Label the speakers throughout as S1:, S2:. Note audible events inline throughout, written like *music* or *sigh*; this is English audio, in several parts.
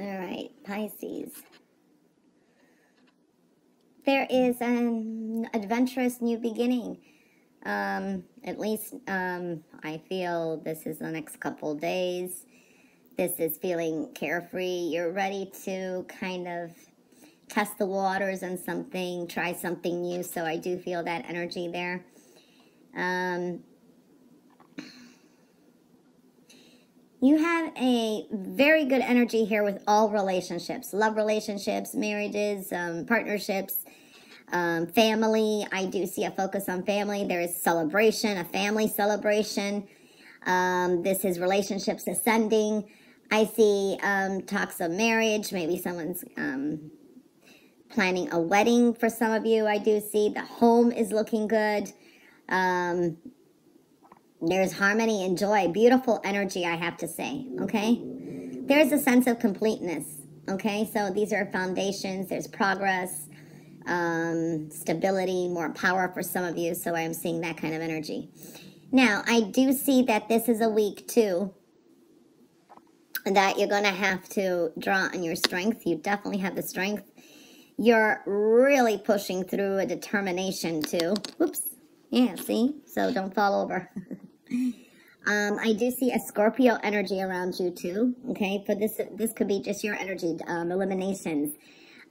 S1: All right, Pisces. There is an adventurous new beginning. Um, at least um, I feel this is the next couple days. This is feeling carefree. You're ready to kind of test the waters on something, try something new. So I do feel that energy there. Um, you have a very good energy here with all relationships, love relationships, marriages, um, partnerships, um, family. I do see a focus on family. There is celebration, a family celebration. Um, this is relationships ascending. I see um, talks of marriage. Maybe someone's um, planning a wedding for some of you. I do see the home is looking good. There's harmony and joy, beautiful energy, I have to say, okay? There's a sense of completeness, okay? So these are foundations, there's progress, um, stability, more power for some of you, so I am seeing that kind of energy. Now, I do see that this is a week, too, that you're going to have to draw on your strength. You definitely have the strength. You're really pushing through a determination, too. Whoops. Yeah, see? So don't fall over. *laughs* um, I do see a Scorpio energy around you too. Okay, for this, this could be just your energy, um,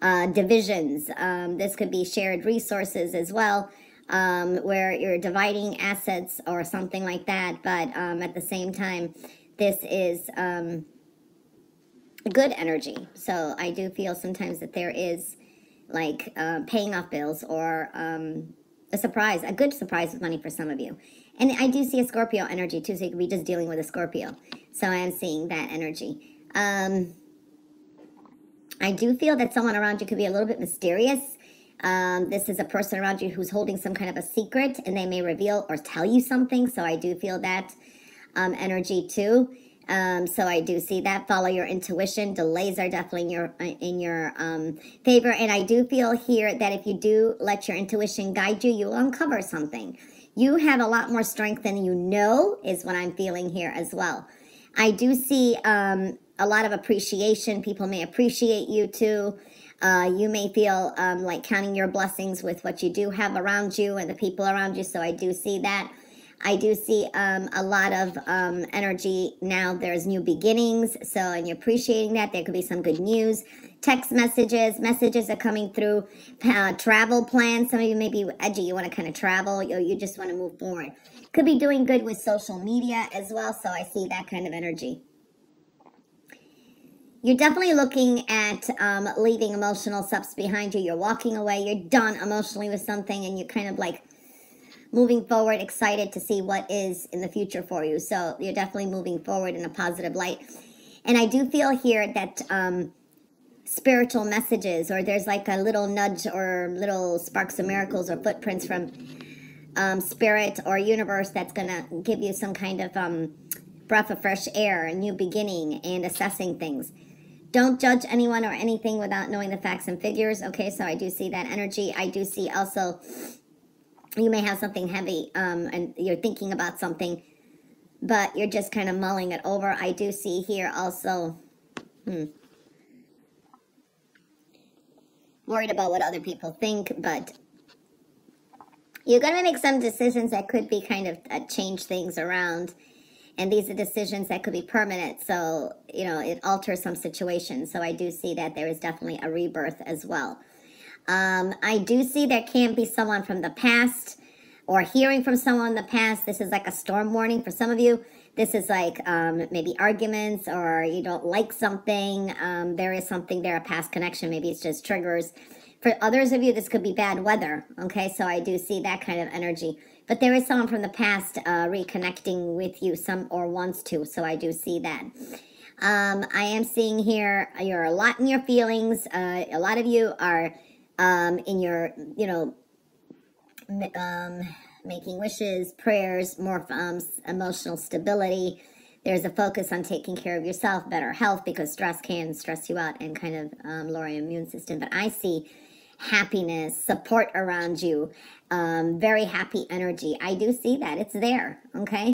S1: uh, divisions. Um, this could be shared resources as well, um, where you're dividing assets or something like that. But um, at the same time, this is um, good energy. So I do feel sometimes that there is like uh, paying off bills or a surprise, a good surprise with money for some of you. And I do see a Scorpio energy too, so you could be just dealing with a Scorpio. So I am seeing that energy. Um, I do feel that someone around you could be a little bit mysterious. Um, this is a person around you who's holding some kind of a secret and they may reveal or tell you something. So I do feel that um, energy too. Um, so I do see that. Follow your intuition. Delays are definitely in your in your um, favor. And I do feel here that if you do let your intuition guide you, you'll uncover something. You have a lot more strength than you know is what I'm feeling here as well. I do see um, a lot of appreciation. People may appreciate you too. Uh, you may feel um, like counting your blessings with what you do have around you and the people around you. So I do see that. I do see um, a lot of um, energy now. There's new beginnings. So, and you're appreciating that. There could be some good news. Text messages, messages are coming through. Uh, travel plans. Some of you may be edgy. You want to kind of travel. You, you just want to move forward. Could be doing good with social media as well. So I see that kind of energy. You're definitely looking at um, leaving emotional steps behind you. You're walking away. You're done emotionally with something and you're kind of like moving forward, excited to see what is in the future for you. So you're definitely moving forward in a positive light. And I do feel here that um, spiritual messages, or there's like a little nudge or little sparks of miracles or footprints from um, spirit or universe that's going to give you some kind of um, breath of fresh air, a new beginning, and assessing things. Don't judge anyone or anything without knowing the facts and figures. Okay, so I do see that energy. I do see also you may have something heavy um, and you're thinking about something, but you're just kind of mulling it over. I do see here also, hmm, worried about what other people think, but you're going to make some decisions that could be kind of uh, change things around. And these are decisions that could be permanent. So, you know, it alters some situations. So I do see that there is definitely a rebirth as well. Um, I do see there can be someone from the past or hearing from someone in the past. This is like a storm warning for some of you. This is like um, maybe arguments or you don't like something. Um, there is something there, a past connection. Maybe it's just triggers. For others of you, this could be bad weather. Okay, so I do see that kind of energy. But there is someone from the past uh, reconnecting with you, some or wants to. So I do see that. Um, I am seeing here you're a lot in your feelings. Uh, a lot of you are um, in your, you know, um, making wishes, prayers, more um, emotional stability. There's a focus on taking care of yourself, better health, because stress can stress you out and kind of um, lower your immune system. But I see happiness, support around you, um, very happy energy. I do see that. It's there, okay?